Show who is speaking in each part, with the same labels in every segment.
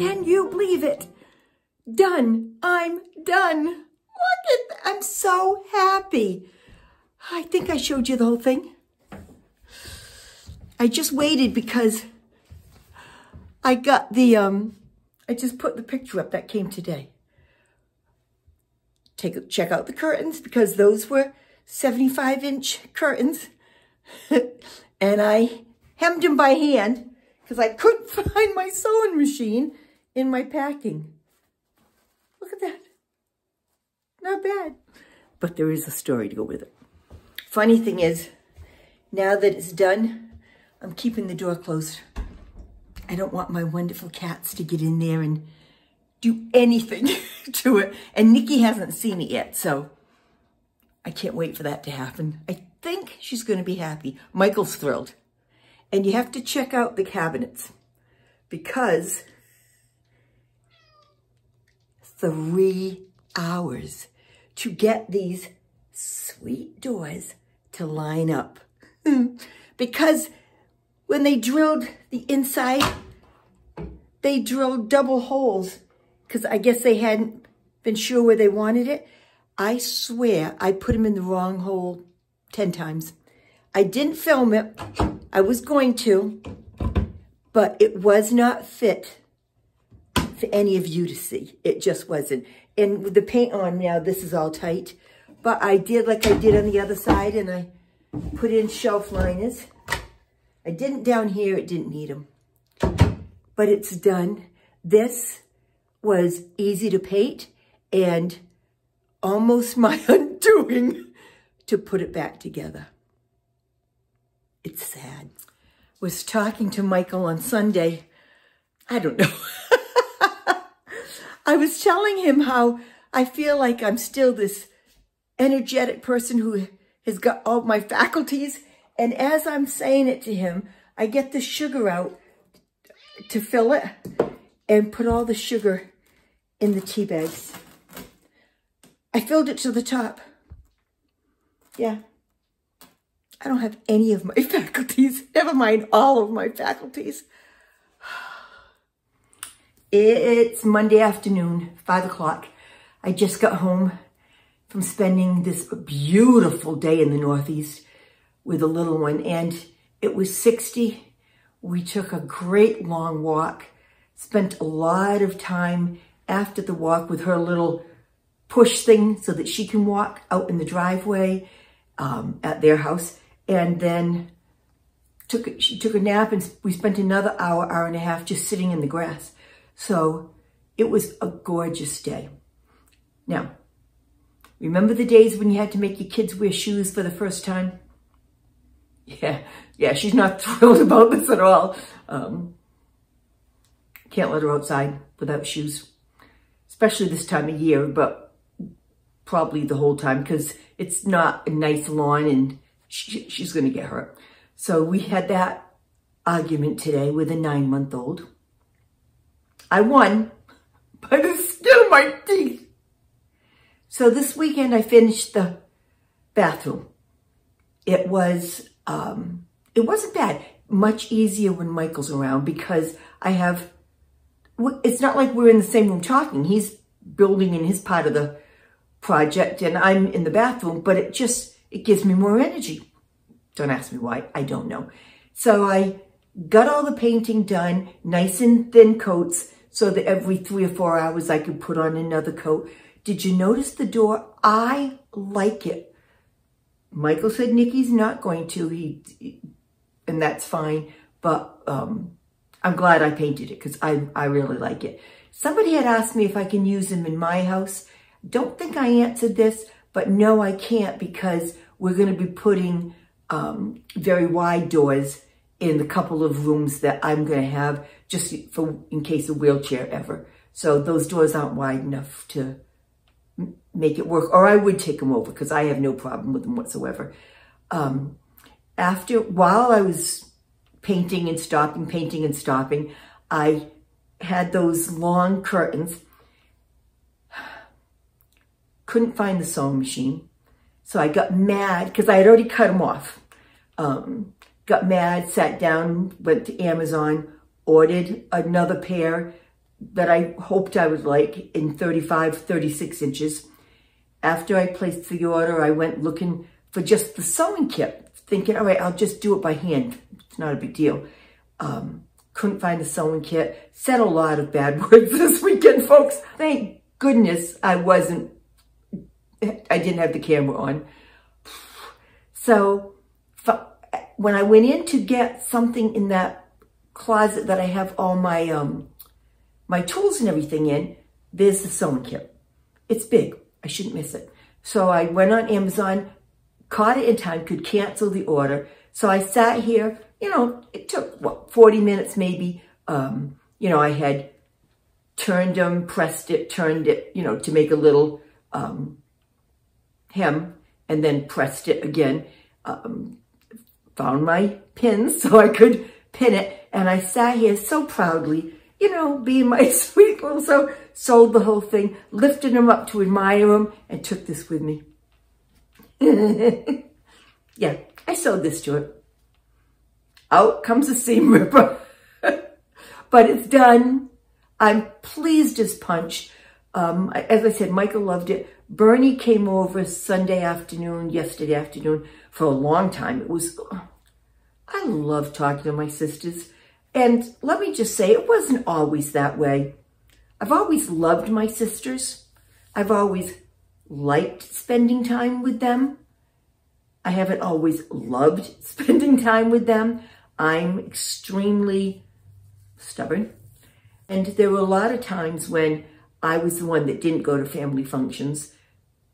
Speaker 1: Can you believe it? Done. I'm done. Look at, I'm so happy. I think I showed you the whole thing. I just waited because I got the, um, I just put the picture up that came today. Take a, check out the curtains because those were 75 inch curtains. and I hemmed them by hand because I couldn't find my sewing machine in my packing. Look at that. Not bad. But there is a story to go with it. Funny thing is, now that it's done, I'm keeping the door closed. I don't want my wonderful cats to get in there and do anything to it. And Nikki hasn't seen it yet, so I can't wait for that to happen. I think she's going to be happy. Michael's thrilled. And you have to check out the cabinets because three hours to get these sweet doors to line up. Mm. because when they drilled the inside, they drilled double holes because I guess they hadn't been sure where they wanted it. I swear I put them in the wrong hole 10 times. I didn't film it. I was going to, but it was not fit for any of you to see. It just wasn't. And with the paint on now, this is all tight. But I did like I did on the other side, and I put in shelf liners. I didn't down here. It didn't need them. But it's done. This was easy to paint and almost my undoing to put it back together. It's sad. Was talking to Michael on Sunday. I don't know. I was telling him how I feel like I'm still this energetic person who has got all my faculties. And as I'm saying it to him, I get the sugar out to fill it and put all the sugar in the tea bags. I filled it to the top. Yeah. I don't have any of my faculties. Never mind all of my faculties. It's Monday afternoon, 5 o'clock. I just got home from spending this beautiful day in the Northeast with a little one. And it was 60. We took a great long walk. Spent a lot of time after the walk with her little push thing so that she can walk out in the driveway um, at their house. And then took she took a nap and we spent another hour, hour and a half just sitting in the grass. So it was a gorgeous day. Now, remember the days when you had to make your kids wear shoes for the first time? Yeah, yeah, she's not thrilled about this at all. Um, can't let her outside without shoes especially this time of year, but probably the whole time because it's not a nice lawn and she, she's going to get hurt. So we had that argument today with a nine-month-old. I won by the skin of my teeth. So this weekend I finished the bathroom. It was, um, it wasn't bad. Much easier when Michael's around because I have it's not like we're in the same room talking. He's building in his part of the project and I'm in the bathroom, but it just, it gives me more energy. Don't ask me why. I don't know. So I got all the painting done, nice and thin coats, so that every three or four hours I could put on another coat. Did you notice the door? I like it. Michael said Nikki's not going to, he, and that's fine. But um, I'm glad I painted it because I, I really like it. Somebody had asked me if I can use them in my house. Don't think I answered this, but no, I can't because we're going to be putting um, very wide doors in the couple of rooms that I'm going to have just for in case a wheelchair ever. So those doors aren't wide enough to make it work, or I would take them over because I have no problem with them whatsoever. Um, after, while I was painting and stopping, painting and stopping. I had those long curtains. Couldn't find the sewing machine. So I got mad because I had already cut them off. Um, got mad, sat down, went to Amazon, ordered another pair that I hoped I would like in 35, 36 inches. After I placed the order, I went looking for just the sewing kit, thinking, all right, I'll just do it by hand. It's not a big deal. Um, couldn't find the sewing kit. Said a lot of bad words this weekend, folks. Thank goodness I wasn't, I didn't have the camera on. So when I went in to get something in that closet that I have all my um, my tools and everything in, there's the sewing kit. It's big. I shouldn't miss it. So I went on Amazon, caught it in time, could cancel the order. So I sat here, you know, it took, what, 40 minutes maybe. Um, you know, I had turned them, pressed it, turned it, you know, to make a little um, hem, and then pressed it again. Um, found my pins so I could pin it. And I sat here so proudly you know, being my sweet little so sold the whole thing, lifted them up to admire them, and took this with me. yeah, I sewed this to it. Out comes the seam ripper. but it's done. I'm pleased as punch. Um, as I said, Michael loved it. Bernie came over Sunday afternoon, yesterday afternoon, for a long time. It was, I love talking to my sisters. And let me just say, it wasn't always that way. I've always loved my sisters. I've always liked spending time with them. I haven't always loved spending time with them. I'm extremely stubborn. And there were a lot of times when I was the one that didn't go to family functions,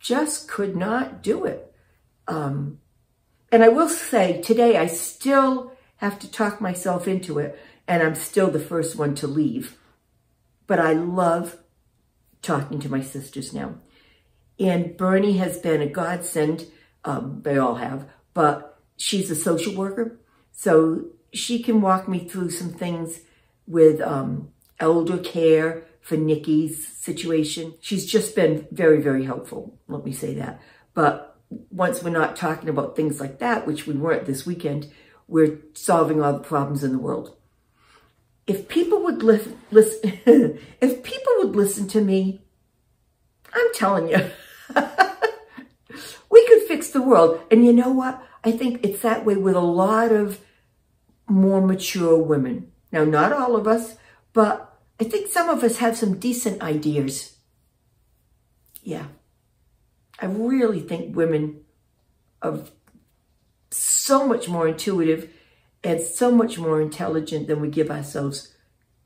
Speaker 1: just could not do it. Um, and I will say today, I still have to talk myself into it, and I'm still the first one to leave. But I love talking to my sisters now. And Bernie has been a godsend. Um, they all have, but she's a social worker. So she can walk me through some things with um, elder care for Nikki's situation. She's just been very, very helpful. Let me say that. But once we're not talking about things like that, which we weren't this weekend, we're solving all the problems in the world. If people would li listen, if people would listen to me, I'm telling you, we could fix the world. And you know what? I think it's that way with a lot of more mature women. Now, not all of us, but I think some of us have some decent ideas. Yeah. I really think women of so much more intuitive and so much more intelligent than we give ourselves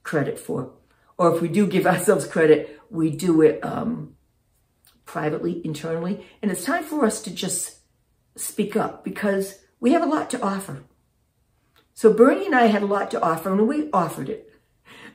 Speaker 1: credit for. Or if we do give ourselves credit, we do it um, privately, internally. And it's time for us to just speak up because we have a lot to offer. So Bernie and I had a lot to offer and we offered it.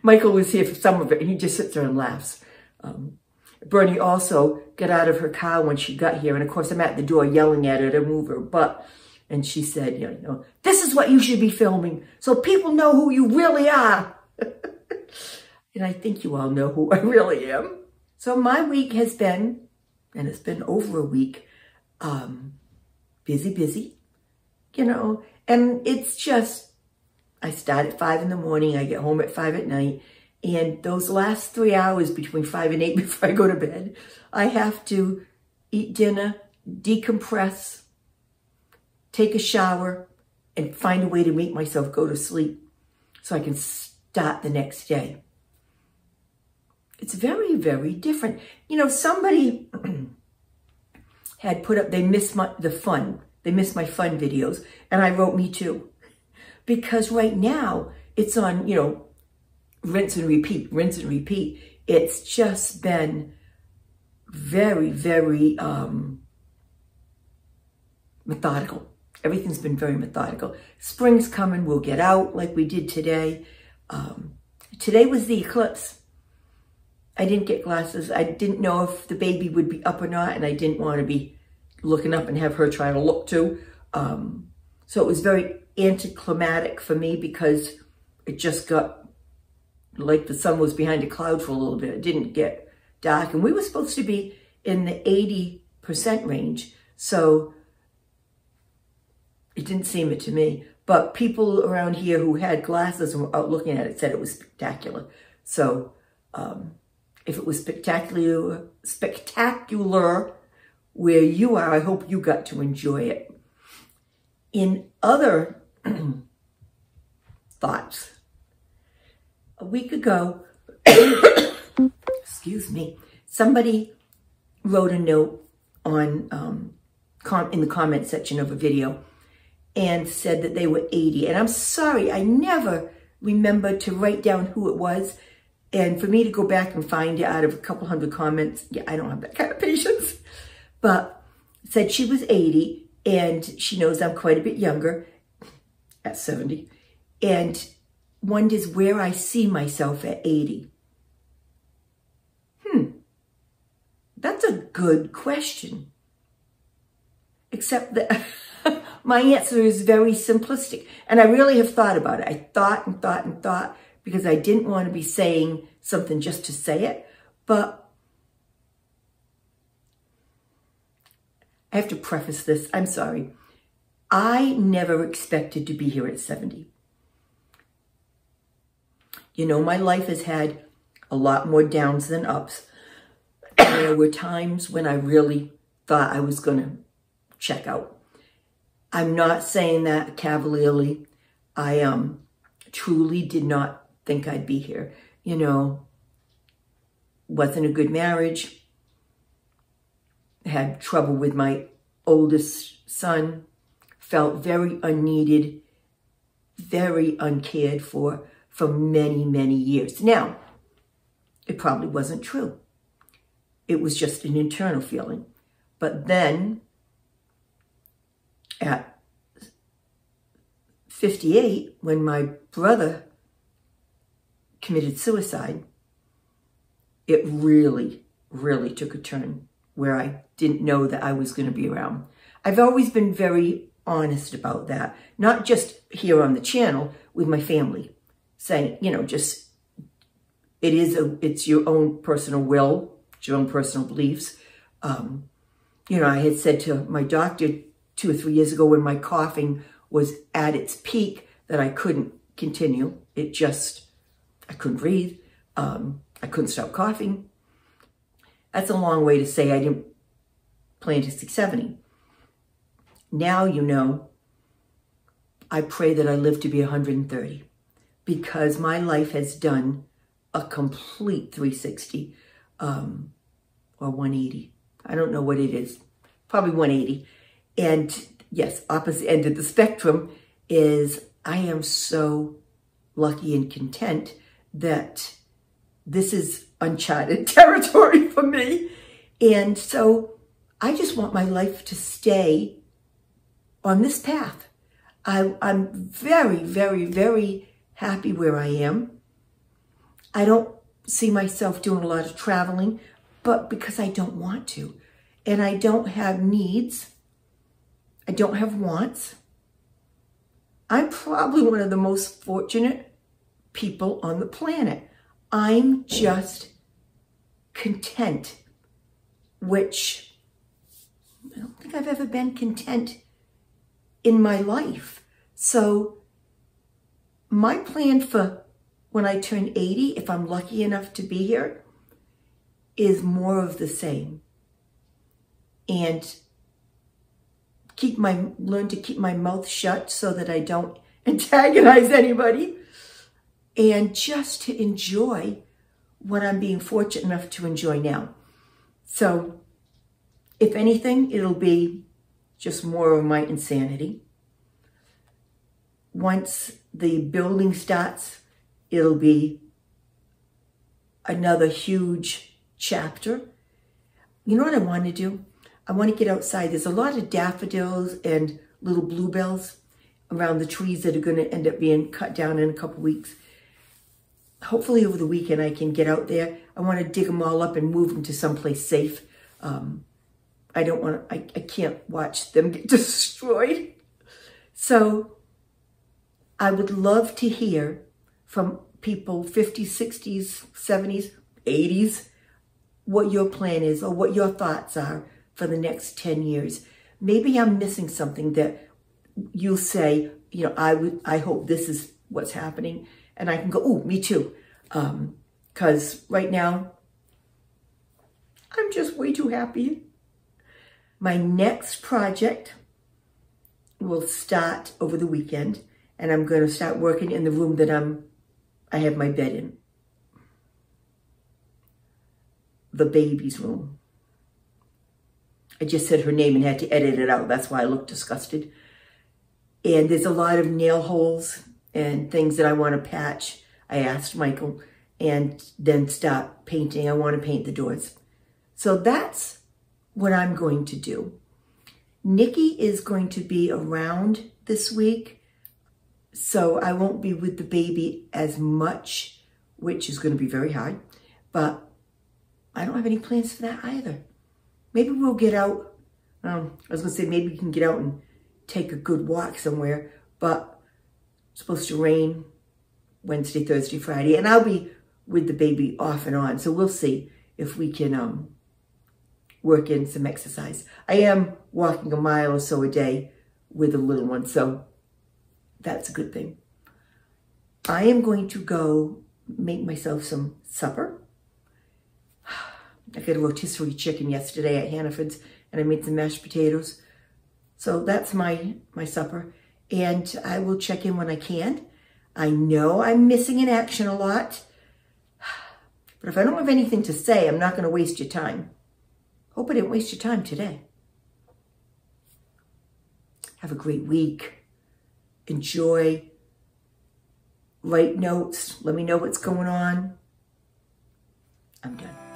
Speaker 1: Michael was here for some of it and he just sits there and laughs. Um, Bernie also got out of her car when she got here. And of course, I'm at the door yelling at her to move her butt. And she said, you know, this is what you should be filming so people know who you really are. and I think you all know who I really am. So my week has been, and it's been over a week, um, busy, busy, you know, and it's just, I start at five in the morning, I get home at five at night, and those last three hours between five and eight before I go to bed, I have to eat dinner, decompress, take a shower, and find a way to make myself go to sleep so I can start the next day. It's very, very different. You know, somebody had put up, they missed my, the fun. They missed my fun videos. And I wrote me too. Because right now, it's on, you know, rinse and repeat, rinse and repeat. It's just been very, very um, methodical. Everything's been very methodical. Spring's coming, we'll get out like we did today. Um, today was the eclipse. I didn't get glasses. I didn't know if the baby would be up or not, and I didn't want to be looking up and have her try to look too. Um, so it was very anticlimactic for me because it just got like the sun was behind a cloud for a little bit. It didn't get dark. And we were supposed to be in the 80% range. So it didn't seem it to me. But people around here who had glasses and were out looking at it said it was spectacular. So um, if it was spectacular, spectacular where you are, I hope you got to enjoy it. In other thoughts, a week ago, excuse me, somebody wrote a note on um, in the comment section of a video and said that they were 80. And I'm sorry, I never remember to write down who it was. And for me to go back and find it out of a couple hundred comments, yeah, I don't have that kind of patience. But said she was 80 and she knows I'm quite a bit younger at 70 and wonders where I see myself at 80. Hmm, that's a good question. Except that my answer is very simplistic. And I really have thought about it. I thought and thought and thought because I didn't want to be saying something just to say it. But I have to preface this. I'm sorry. I never expected to be here at 70. You know, my life has had a lot more downs than ups. there were times when I really thought I was going to check out. I'm not saying that cavalierly. I um truly did not think I'd be here. You know, wasn't a good marriage. Had trouble with my oldest son. Felt very unneeded, very uncared for for many, many years. Now, it probably wasn't true. It was just an internal feeling. But then at 58, when my brother committed suicide, it really, really took a turn where I didn't know that I was going to be around. I've always been very honest about that, not just here on the channel with my family, saying, you know, just it is a, it's your own personal will, your own personal beliefs. Um, you know, I had said to my doctor two or three years ago when my coughing was at its peak that I couldn't continue. It just, I couldn't breathe. Um, I couldn't stop coughing. That's a long way to say I didn't plan to 670. Now you know, I pray that I live to be 130 because my life has done a complete 360 um, or 180. I don't know what it is. Probably 180. And yes, opposite end of the spectrum is I am so lucky and content that this is uncharted territory for me. And so I just want my life to stay on this path. I, I'm very, very, very happy where I am. I don't see myself doing a lot of traveling, but because I don't want to. And I don't have needs I don't have wants. I'm probably one of the most fortunate people on the planet. I'm just content, which I don't think I've ever been content in my life. So my plan for when I turn 80, if I'm lucky enough to be here, is more of the same. And keep my, learn to keep my mouth shut so that I don't antagonize anybody and just to enjoy what I'm being fortunate enough to enjoy now. So if anything, it'll be just more of my insanity. Once the building starts, it'll be another huge chapter. You know what I want to do? I want to get outside. There's a lot of daffodils and little bluebells around the trees that are going to end up being cut down in a couple weeks. Hopefully over the weekend I can get out there. I want to dig them all up and move them to someplace safe. Um, I don't want to, I, I can't watch them get destroyed. So I would love to hear from people 50s, 60s, 70s, 80s, what your plan is or what your thoughts are for the next 10 years. Maybe I'm missing something that you'll say, you know, I would, I hope this is what's happening and I can go, oh, me too. Um, cause right now I'm just way too happy. My next project will start over the weekend and I'm going to start working in the room that I'm, I have my bed in. The baby's room. I just said her name and had to edit it out. That's why I look disgusted. And there's a lot of nail holes and things that I want to patch. I asked Michael and then stop painting. I want to paint the doors. So that's what I'm going to do. Nikki is going to be around this week, so I won't be with the baby as much, which is going to be very hard, but I don't have any plans for that either. Maybe we'll get out, um, I was going to say maybe we can get out and take a good walk somewhere, but it's supposed to rain Wednesday, Thursday, Friday, and I'll be with the baby off and on, so we'll see if we can um, work in some exercise. I am walking a mile or so a day with a little one, so that's a good thing. I am going to go make myself some supper. I got a rotisserie chicken yesterday at Hannaford's and I made some mashed potatoes. So that's my, my supper. And I will check in when I can. I know I'm missing in action a lot. But if I don't have anything to say, I'm not going to waste your time. Hope I didn't waste your time today. Have a great week. Enjoy. Write notes. Let me know what's going on. I'm done.